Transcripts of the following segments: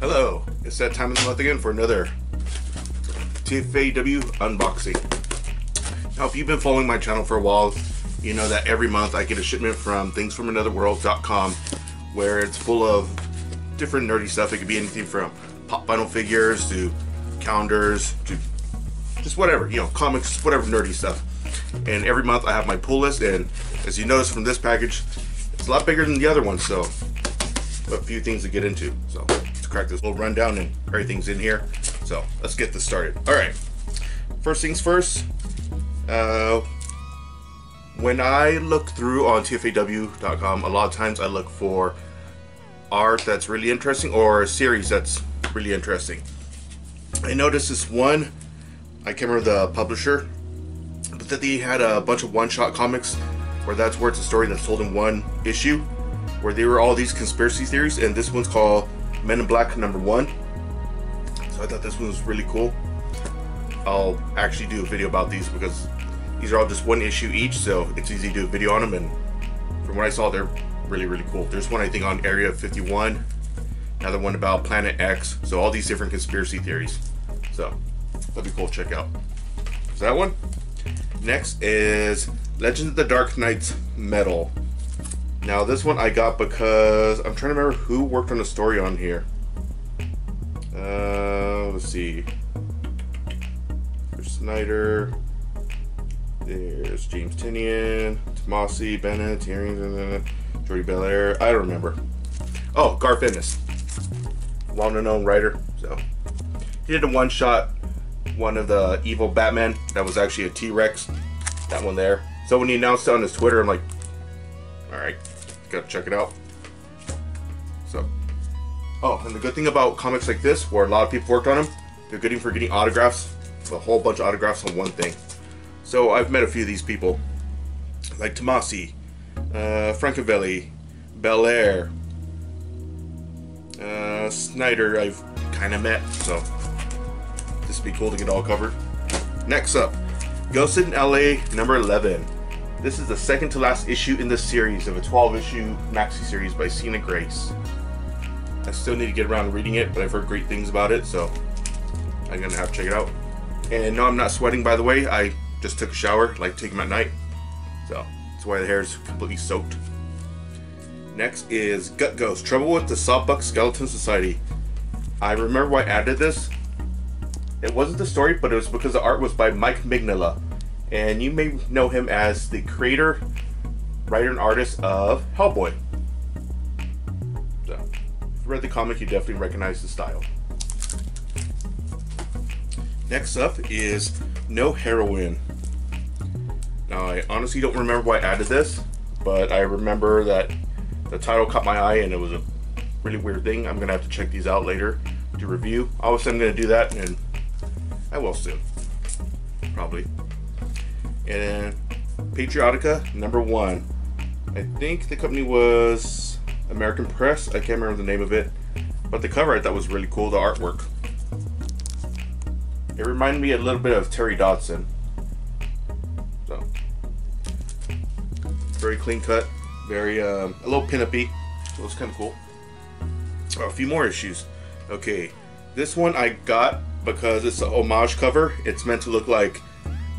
Hello, it's that time of the month again for another TFAW unboxing. Now, if you've been following my channel for a while, you know that every month I get a shipment from thingsfromanotherworld.com where it's full of different nerdy stuff. It could be anything from pop vinyl figures to calendars to just whatever, you know, comics, whatever nerdy stuff. And every month I have my pull list, and as you notice from this package, it's a lot bigger than the other one, so a few things to get into. So crack this little rundown, and everything's in here. So let's get this started. All right, first things first. Uh, when I look through on TFAW.com, a lot of times I look for art that's really interesting or a series that's really interesting. I noticed this one, I can't remember the publisher, but that they had a bunch of one-shot comics where that's where it's a story that's told in one issue, where they were all these conspiracy theories, and this one's called Men in Black number one. So I thought this one was really cool. I'll actually do a video about these because these are all just one issue each, so it's easy to do a video on them, and from what I saw, they're really, really cool. There's one I think on Area 51, another one about Planet X, so all these different conspiracy theories. So, that'd be cool to check out. So that one. Next is Legend of the Dark Knights Metal. Now this one I got because I'm trying to remember who worked on the story on here. Uh, let's see. There's Snyder. There's James Tynion, Tomasi, Bennett, Tyrion, Jordie Bellaire. I don't remember. Oh, Garth Ennis, well-known writer. So he did a one-shot, one of the evil Batman that was actually a T-Rex. That one there. So when he announced it on his Twitter, I'm like, all right, gotta check it out. So, oh, and the good thing about comics like this, where a lot of people worked on them, they're good for getting autographs. A whole bunch of autographs on one thing. So I've met a few of these people, like Tomasi, uh, Francavilla, Bellaire, uh, Snyder. I've kind of met, so this would be cool to get all covered. Next up, Ghosted in LA number 11. This is the second to last issue in the series of a 12 issue maxi series by Sina Grace. I still need to get around to reading it, but I've heard great things about it, so I'm gonna have to check it out. And no, I'm not sweating by the way. I just took a shower, like take them at night. So that's why the hair is completely soaked. Next is Gutt Ghost, Trouble with the Sawbuck Skeleton Society. I remember why I added this. It wasn't the story, but it was because the art was by Mike Mignola. And you may know him as the creator, writer, and artist of Hellboy. So, if you read the comic, you definitely recognize the style. Next up is No Heroine. Now, I honestly don't remember why I added this, but I remember that the title caught my eye and it was a really weird thing. I'm gonna have to check these out later to review. Obviously, I'm gonna do that, and I will soon, probably. And Patriotica number one. I think the company was American Press. I can't remember the name of it, but the cover I thought was really cool. The artwork. It reminded me a little bit of Terry Dodson. So, very clean cut, very um, a little pinup-y. So it's kind of cool. Oh, a few more issues. Okay, this one I got because it's a homage cover. It's meant to look like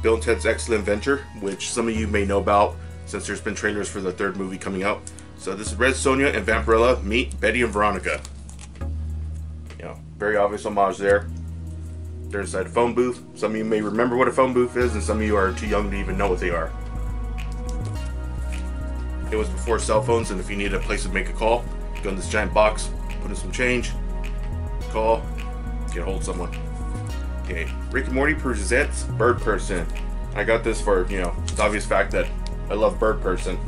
Bill and Ted's Excellent Adventure, which some of you may know about since there's been trailers for the third movie coming out. So this is Red Sonja and Vampirella meet Betty and Veronica. You know, very obvious homage there. They're inside a phone booth. Some of you may remember what a phone booth is, and some of you are too young to even know what they are. It was before cell phones, and if you needed a place to make a call, go in this giant box, put in some change, call, get a hold of someone. Okay, Rick and Morty presents Bird Person. I got this for, you know, the obvious fact that I love Bird Person.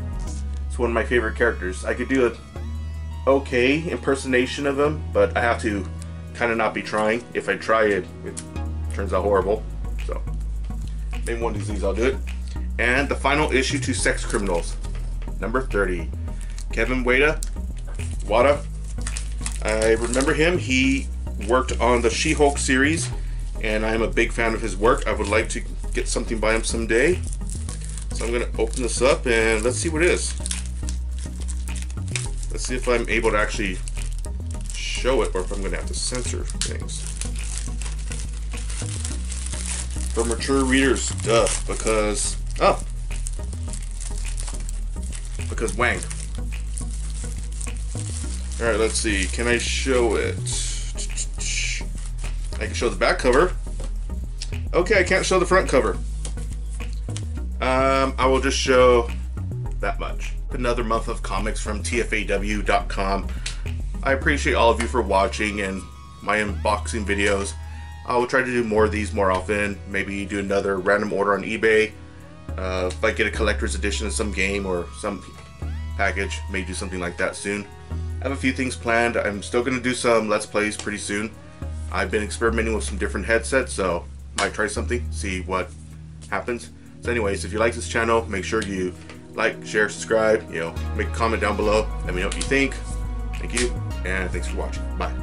It's one of my favorite characters. I could do a okay impersonation of him, but I have to kind of not be trying. If I try it, it turns out horrible. So, maybe one of these I'll do it. And the final issue to Sex Criminals, number 30. Kevin Wada, Wada. I remember him. He worked on the She-Hulk series, and I am a big fan of his work. I would like to get something by him someday. So I'm going to open this up and let's see what it is. Let's see if I'm able to actually show it or if I'm going to have to censor things. For mature readers, duh, because, oh, because Wang. Alright, let's see, can I show it? I can show the back cover. Okay, I can't show the front cover. Um, I will just show that much. Another month of comics from TFAW.com. I appreciate all of you for watching and my unboxing videos. I will try to do more of these more often. Maybe do another random order on eBay. Uh, if I get a collector's edition of some game or some package, may do something like that soon. I have a few things planned. I'm still going to do some Let's Plays pretty soon. I've been experimenting with some different headsets, so might try something, see what happens. So anyways, if you like this channel, make sure you like, share, subscribe, you know, make a comment down below. Let me know what you think. Thank you, and thanks for watching. Bye.